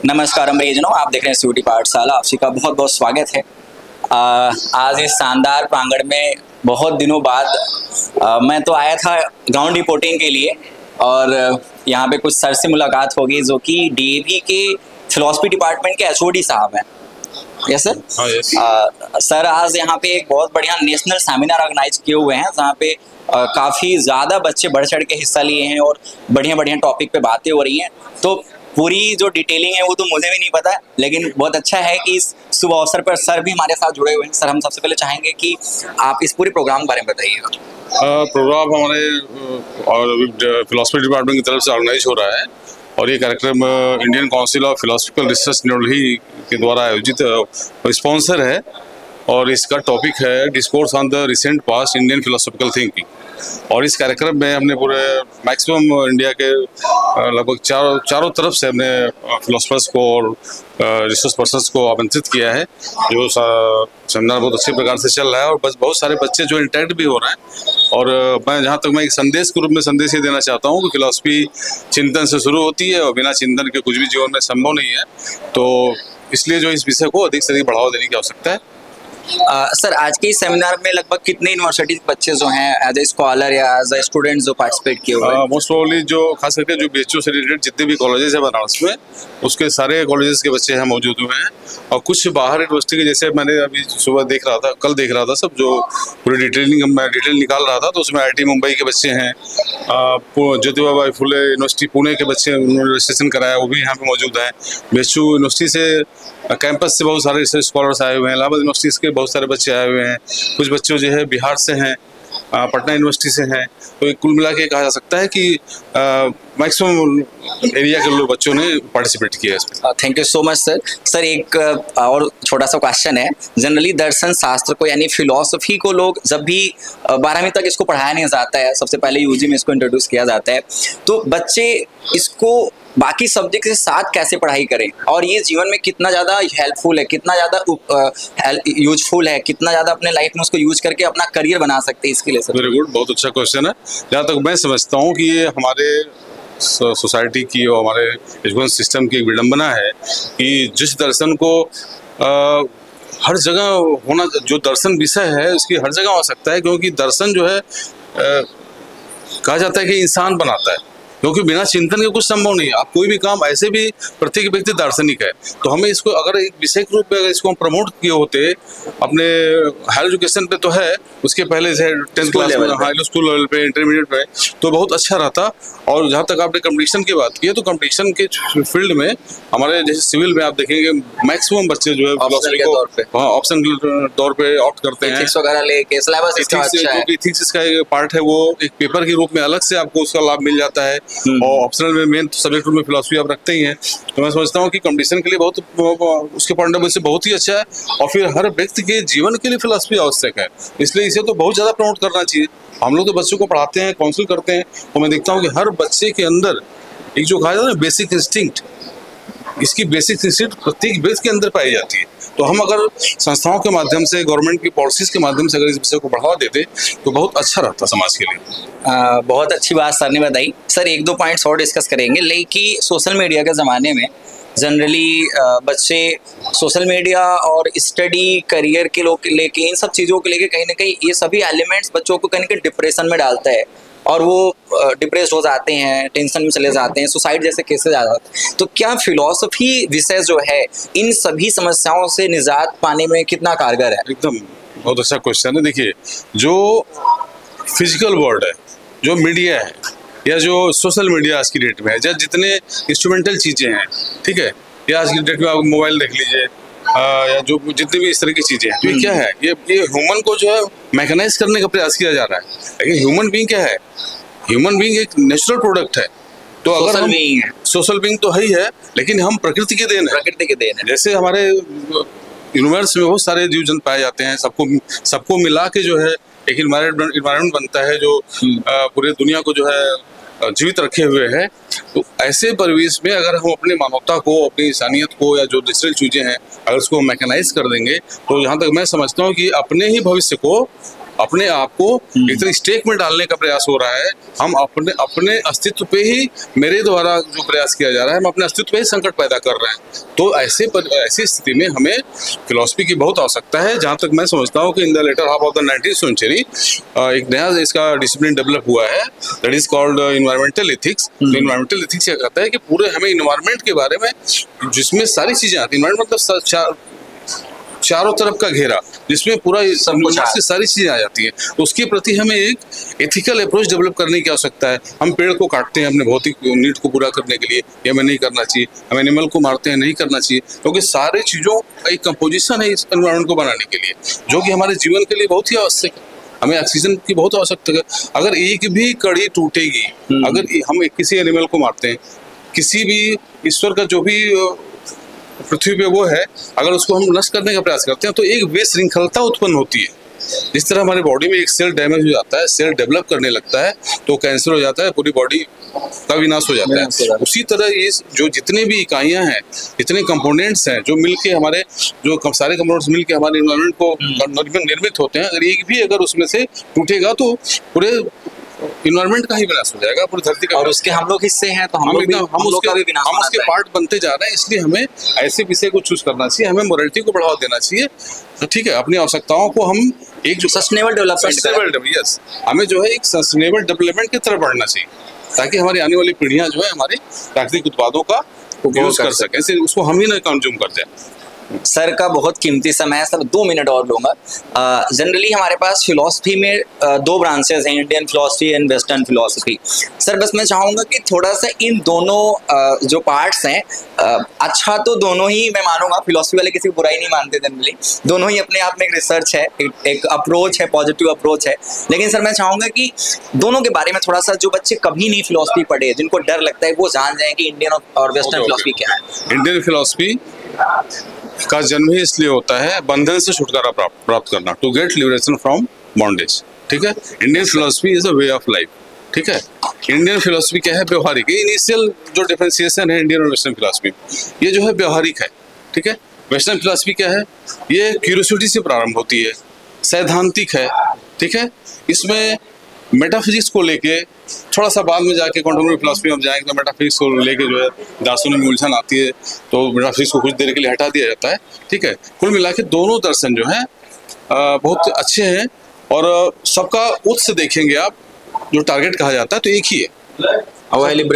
नमस्कार परिजनों आप देख रहे हैं स्यूटी पाठशाला। आप का बहुत बहुत स्वागत है। आ, आज इस शानदार प्रांगण में बहुत दिनों बाद आ, मैं तो आया था ग्राउंड रिपोर्टिंग के लिए और यहाँ पे कुछ सर से मुलाकात होगी जो कि डीएवी के फिलोसफी डिपार्टमेंट के एच साहब हैं। यस सर हाँ, आ, सर आज यहाँ पे एक बहुत बढ़िया नेशनल सेमिनार ऑर्गेनाइज किए हुए हैं जहाँ पे काफ़ी ज़्यादा बच्चे बढ़ चढ़ के हिस्सा लिए हैं और बढ़िया बढ़िया टॉपिक पे बातें हो रही हैं। तो पूरी जो डिटेलिंग है वो तो मुझे भी नहीं पता, लेकिन बहुत अच्छा है कि इस शुभ अवसर पर सर भी हमारे साथ जुड़े हुए हैं। सर, हम सबसे पहले चाहेंगे कि आप इस पूरे प्रोग्राम के बारे में बताइएगा प्रोग्राम हमारे और फिलोसफी डिपार्टमेंट की तरफ़ से ऑर्गेनाइज हो रहा है, और ये कार्यक्रम Indian council of philosophical research न्यूडलही के द्वारा आयोजित स्पॉन्सर है, और इसका टॉपिक है discourse on the recent past Indian philosophical thinking और इस कार्यक्रम में हमने पूरे मैक्सिमम इंडिया के लगभग चारों चारों तरफ़ से हमने फिलोसफर्स को और रिसर्च पर्सन को आमंत्रित किया है। जो सेमिनार बहुत अच्छे प्रकार से चल रहा है और बस बहुत सारे बच्चे जो इंटरेक्ट भी हो रहे हैं। और मैं जहाँ तक मैं एक संदेश के रूप में संदेश ये देना चाहता हूँ कि फिलासफी चिंतन से शुरू होती है और बिना चिंतन के कुछ भी जीवन में संभव नहीं है। तो इसलिए जो इस विषय को अधिक से अधिक बढ़ावा देने की आवश्यकता है। सर आज के सेमिनार में लगभग कितने यूनिवर्सिटी के बच्चे जो हैं एज ए स्कॉलर या एज ए स्टूडेंट जो पार्टिसिपेट किए हुए मोस्ट प्रोबली जो खास करके जो बी से रिलेटेड जितने भी कॉलेजेस हैं बनारस में उसके सारे कॉलेजेस के बच्चे यहाँ मौजूद हुए हैं। और कुछ बाहर यूनिवर्सिटी के जैसे मैंने अभी सुबह देख रहा था कल देख रहा था सब जो पूरी डिटेलिंग मैं डिटेल निकाल रहा था तो उसमें आई मुंबई के बच्चे हैं ज्योतिबा बाई फुले यूनिवर्सिटी पुणे के बच्चे उन्होंने रजिस्ट्रेशन कराया वो भी यहाँ पे मौजूद हैं। बेचू यूनिवर्सिटी से कैंपस से बहुत सारे रिसर्च स्कॉलर्स आए हुए हैं इलाहाबाद यूनिवर्सिटी के बहुत सारे बच्चे आए हुए हैं। कुछ बच्चों जो है बिहार से हैं पटना यूनिवर्सिटी से हैं। तो कुल मिला के कहा जा सकता है कि मैक्सिमम एरिया के लोग बच्चों ने पार्टिसिपेट किया है thank you so much sir sir एक और छोटा सा क्वेश्चन है। जनरली दर्शन शास्त्र को यानी फिलोसफी को लोग जब भी बारहवीं तक इसको पढ़ाया नहीं जाता है सबसे पहले यूजी में इसको इंट्रोड्यूस किया जाता है तो बच्चे इसको बाकी सब्जेक्ट के साथ कैसे पढ़ाई करें? और ये जीवन में कितना ज़्यादा हेल्पफुल है कितना ज़्यादा यूजफुल है कितना ज़्यादा अपने लाइफ में उसको यूज़ करके अपना करियर बना सकते हैं इसके लिए सर वेरी गुड बहुत अच्छा क्वेश्चन है। जहाँ तक मैं समझता हूँ कि ये हमारे सोसाइटी की और हमारे एजुकेशन सिस्टम की विडम्बना है कि जिस दर्शन को आ, हर जगह होना जो दर्शन विषय है उसकी हर जगह हो सकता है क्योंकि दर्शन जो है आ, कहा जाता है कि इंसान बनाता है। क्योंकि बिना चिंतन के कुछ संभव नहीं है। आप कोई भी काम ऐसे भी प्रत्येक व्यक्ति दार्शनिक है तो हमें इसको अगर एक विषय के रूप में अगर इसको हम प्रमोट किए होते अपने हायर एजुकेशन पे तो है उसके पहले से टेंथ क्लास में हाई स्कूल लेवल पे इंटरमीडिएट पे तो बहुत अच्छा रहता। और जहाँ तक आपने कंपटीशन की बात की है तो कंपटीशन के फ़ील्ड में हमारे जैसे सिविल में आप देखेंगे मैक्सिमम बच्चे जो है ऑप्शन के तौर पे। ऑप्ट करते हैं। एक पार्ट है वो एक पेपर के रूप में अलग से आपको उसका लाभ मिल जाता है। और ऑप्शनल में मेन सब्जेक्ट में फिलोसफी आप रखते ही हैं तो मैं समझता हूँ कि कंपटीशन के लिए बहुत उसके पॉइंट ऑफ़ से बहुत ही अच्छा है और फिर हर व्यक्ति के जीवन के लिए फिलोसफी आवश्यक है। इसलिए इसे तो बहुत ज़्यादा प्रमोट करना चाहिए। हम लोग तो बच्चों को पढ़ाते हैं काउंसिल करते हैं तो मैं देखता हूँ कि हर बच्चे के अंदर एक जो कहा जाता है ना बेसिक इंस्टिंक्ट इसकी बेसिक इंस्टिंक्ट प्रत्येक व्यक्ति के अंदर पाई जाती है। तो हम अगर संस्थाओं के माध्यम से गवर्नमेंट की पॉलिसीज़ के माध्यम से अगर इस विषय को बढ़ावा देते तो बहुत अच्छा रहता समाज के लिए। आ, बहुत अच्छी बात सर ने बताई। सर एक दो पॉइंट्स और डिस्कस करेंगे लेकिन सोशल मीडिया के ज़माने में जनरली बच्चे सोशल मीडिया और स्टडी करियर के लोग लेके इन सब चीज़ों को लेके कहीं ना कहीं ये सभी एलिमेंट्स बच्चों को कहीं ना कहीं डिप्रेशन में डालता है। और वो डिप्रेस हो जाते हैं टेंशन में चले जाते हैं सुसाइड जैसे केसेज आ जाते हैं। तो क्या फिलोसफी विषय जो है, इन सभी समस्याओं से निजात पाने में कितना कारगर है? एकदम, बहुत अच्छा क्वेश्चन है। देखिए, जो फ़िज़िकल वर्ल्ड है, जो मीडिया है, या जो सोशल मीडिया आज की डेट में है, या जितने इंस्ट्रूमेंटल चीज़ें हैं, ठीक है? या आज की डेट में आप मोबाइल देख लीजिए या जो जितनी भी इस तरह की चीज़ें हैं। तो ये क्या है? ये ये ह्यूमन को जो है मैकेनाइज करने का प्रयास किया जा रहा है। लेकिन ह्यूमन बींग क्या है? ह्यूमन बींग एक नेचुरल प्रोडक्ट है। तो अगर हम सोशल बींग तो है ही है लेकिन हम प्रकृति के देन है। प्रकृति के देन है। जैसे हमारे यूनिवर्स में बहुत सारे जीव जंतु पाए जाते हैं। सबको सबको मिला के जो है एक इन्वायरमेंट बनता है जो हम्म। पूरे दुनिया को जो है जीवित रखे हुए हैं तो ऐसे परिवेश में अगर हम अपनी मानवता को, अपनी इंसानियत को या जो डिजिटल चीज़ें हैं, अगर उसको मैकेनाइज कर देंगे तो यहाँ तक मैं समझता हूँ कि अपने ही भविष्य को अपने आप को एक तरह स्टेक में डालने का प्रयास हो रहा है। हम अपने अपने अस्तित्व पे ही मेरे द्वारा जो प्रयास किया जा रहा है हम अपने अस्तित्व पे ही संकट पैदा कर रहे हैं। तो ऐसे पर, ऐसी स्थिति में हमें फिलोसफी की बहुत आवश्यकता है। जहाँ तक मैं समझता हूँ कि in the latter half of the nineteen century एक नया इसका डिसिप्लिन डेवलप हुआ है। That is called environmental ethics environmental ethics क्या कहता है कि पूरे हमें इन्वायरमेंट के बारे में जिसमें सारी चीज़ें आती है इन्वायरमेंट मतलब चारों तरफ़ का घेरा जिसमें पूरा से सारी चीज़ें आ जाती है। उसके प्रति हमें एक एथिकल अप्रोच डेवलप करने की आवश्यकता है। हम पेड़ को काटते हैं अपने भौतिक नीड को पूरा करने के लिए ये हमें नहीं करना चाहिए। हम एनिमल को मारते हैं नहीं करना चाहिए। क्योंकि सारे चीज़ों का एक कंपोजिशन है इस एनवायरमेंट को बनाने के लिए जो कि हमारे जीवन के लिए बहुत ही आवश्यक है। हमें ऑक्सीजन की बहुत आवश्यकता है। अगर एक भी कड़ी टूटेगी हम्म। अगर हम किसी एनिमल को मारते हैं किसी भी ईश्वर का जो भी पृथ्वी पे वो है अगर उसको हम नष्ट करने का प्रयास करते हैं तो एक वे श्रृंखलता उत्पन्न होती है। जिस तरह हमारे बॉडी में एक सेल डैमेज हो जाता है सेल डेवलप करने लगता है तो कैंसर हो जाता है पूरी बॉडी का विनाश हो जाता है उसी तरह ये जो जितने भी इकाइयाँ हैं जितने कंपोनेंट्स हैं जो मिलके हमारे जो सारे कंपोनेंट्स मिलके हमारे इन्वायरमेंट को हम्म। निर्मित होते हैं अगर एक भी अगर उसमें से टूटेगा तो पूरे इन्वायरमेंट का ही विनाश हो जाएगा पूरी धरती का और उसके हम लोग हिस्से हैं तो हम, लोग भी हम, हम उसके भी विनाश हम उसके पार्ट बनते जा रहे हैं इसलिए हमें ऐसे विषय को चूज़ करना चाहिए हमें मोरलिटी को बढ़ावा देना चाहिए। तो ठीक है अपनी आवश्यकताओं को हम एक जो सस्टेनेबल डेवलपमेंट यस हमें जो है एक सस्टेनेबल डेवलपमेंट की तरफ़ बढ़ना चाहिए ताकि हमारी आने वाली पीढ़ियाँ जो है हमारे प्राकृतिक उत्पादों का यूज़ कर सकें। उसको हम ही ना कंज्यूम कर जाए सर का बहुत कीमती समय है सर दो मिनट और लूँगा। जनरली हमारे पास फिलोसफी में दो ब्रांचेस हैं Indian philosophy and western philosophy sir बस मैं चाहूँगा कि थोड़ा सा इन दोनों जो पार्ट्स हैं अच्छा तो दोनों ही मैं मानूँगा फिलोसफी वाले किसी को बुराई नहीं मानते जनरली दोनों ही अपने आप में एक रिसर्च है एक, एक अप्रोच है पॉजिटिव अप्रोच है। लेकिन सर मैं चाहूँगा कि दोनों के बारे में थोड़ा सा जो बच्चे कभी नहीं फिलोसफी पढ़े जिनको डर लगता है वो जान जाए कि इंडियन और वेस्टर्न फिलोसफी क्या है। इंडियन फिलोसफी का जन्म ही इसलिए होता है बंधन से छुटकारा प्राप्त करना to get liberation from bondage ठीक है? Indian philosophy is a way of life ठीक है? इंडियन फिलोसफी क्या है? व्यवहारिक इनिशियल जो डिफ्रेंसिएशन है इंडियन और वेस्टर्न फिलोसफी ये जो है व्यवहारिक है, ठीक है? वेस्टर्न फिलोसफी क्या है? ये क्यूरियोसिटी से प्रारंभ होती है, सैद्धांतिक है, ठीक है? इसमें मेटाफिजिक्स को लेके थोड़ा सा बाद में जाके कॉन्टेम्प्रेरी फिलोसफी में जाएँगे तो मेटाफिजिक्स को लेके जो है दार्शनिक में उलझन आती है तो मेटाफिजिक्स को कुछ देर के लिए हटा दिया जाता है ठीक है? कुल मिला के दोनों दर्शन जो हैं बहुत अच्छे हैं और सबका उत्स देखेंगे आप जो टारगेट कहा जाता है तो एक ही है।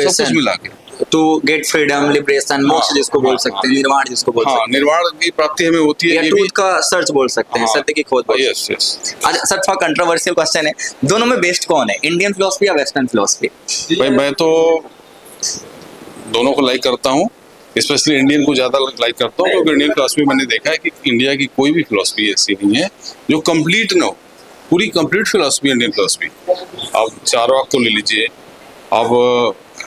सब कुछ मिला के। टू गेट फ्रीडम लिबरेशन मोक्ष जिसको बोल सकते हैं निर्वाण जिसको बोल हाँ, सकते हैं। निर्वाण की प्राप्ति हमें होती है ट्रूथ का सर्च बोल सकते हैं हाँ। सत्य की खोज यस यस सर थोड़ा कंट्रोवर्शियल क्वेश्चन है। दोनों में बेस्ट कौन है? इंडियन फिलोसफी या वेस्टर्न फिलोसफी भाई मैं तो दोनों को लाइक करता हूँ। स्पेशली इंडियन को ज़्यादा लाइक करता हूँ क्योंकि इंडियन फिलोसफी मैंने देखा है कि इंडिया की कोई भी फिलोसफी ऐसी नहीं है जो कंप्लीट ना हो। पूरी कंप्लीट फिलोसफी इंडियन फिलोसफी आप चार को ले लीजिए। आप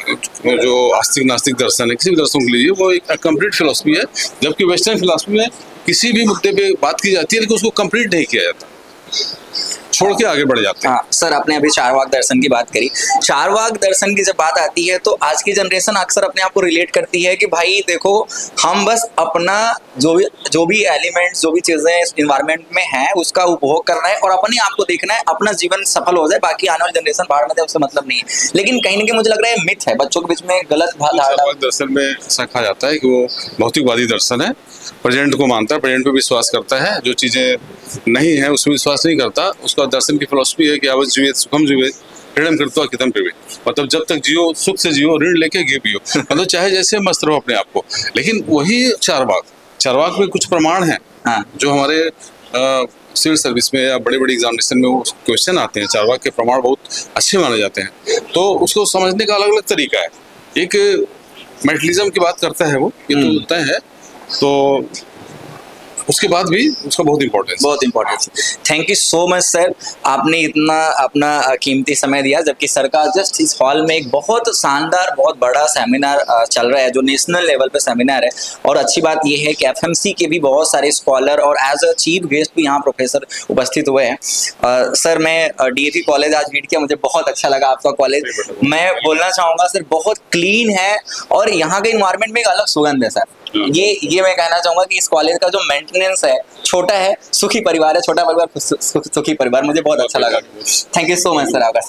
जो आस्तिक नास्तिक दर्शन है, किसी भी दर्शन को लीजिए, वो एक कंप्लीट फिलासफी है, जबकि वेस्टर्न फिलासफी में किसी भी मुद्दे पे बात की जाती है, लेकिन उसको कंप्लीट नहीं किया जाता। छोड़ के आगे बढ़ जाते हैं। हाँ सर आपने अभी चारवाक दर्शन की बात करी। चारवाक दर्शन की जब बात आती है तो आज की जनरेशन अक्सर अपने आप को रिलेट करती है कि भाई देखो हम बस अपना जो भी जो भी एलिमेंट्स जो भी चीज़ें इन्वायरमेंट में है उसका उपभोग करना है और अपने आप को देखना है अपना जीवन सफल हो जाए बाकी आने वाली जनरेशन बाहर में उससे मतलब नहीं है। लेकिन कहीं ना कहीं मुझे लग रहा है मिथ है बच्चों के बीच में गलत धारणा दर्शन में ऐसा कहा जाता है कि वो भौतिकवादी दर्शन है। प्रेजेंट को मानता है प्रेजेंट पे विश्वास करता है जो चीज़ें नहीं है उसमें विश्वास नहीं करता उसका दर्शन की फिलोसफी है कि आवश्य जीवे सुखम जीवे ऋणम करता कितम पे मतलब जब तक जियो सुख से जियो ऋण लेके गे पियो। मतलब चाहे जैसे मस्त रहो अपने आप को। लेकिन वही चारबाग चारबाग में कुछ प्रमाण है हाँ। जो हमारे सिविल सर्विस में या बड़े बड़े एग्जामिनेशन में वो क्वेश्चन आते हैं। चारबाग के प्रमाण बहुत अच्छे माने जाते हैं। तो उसको समझने का अलग अलग तरीका है। एक मेटलिज्म की बात करता है वो ये तो हम्म। तय है। तो उसके बाद भी उसका बहुत इंपॉर्टेंस बहुत importance thank you so much sir आपने इतना अपना कीमती समय दिया जबकि सर का जस्ट इस हॉल में एक बहुत शानदार बहुत बड़ा सेमिनार चल रहा है जो नेशनल लेवल पर सेमिनार है। और अच्छी बात यह है कि एफएमसी के भी बहुत सारे स्कॉलर और एज अ चीफ गेस्ट भी यहाँ प्रोफेसर उपस्थित हुए हैं। सर मैं डीएपी कॉलेज आज मीट किया मुझे बहुत अच्छा लगा आपका कॉलेज मैं बोलना चाहूँगा सर बहुत क्लीन है और यहाँ के इन्वायरमेंट में एक अलग सुगंध है सर ये ये मैं कहना चाहूँगा कि इस कॉलेज का जो मेंटेनेंस है छोटा है सुखी परिवार है छोटा परिवार सुखी परिवार मुझे बहुत अच्छा लगा। Thank you so much sir आपका